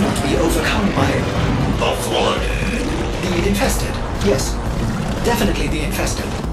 must not be overcome by... The flood. The infested, yes. Definitely the infested.